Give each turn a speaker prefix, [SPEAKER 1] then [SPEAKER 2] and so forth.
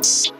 [SPEAKER 1] Thanks.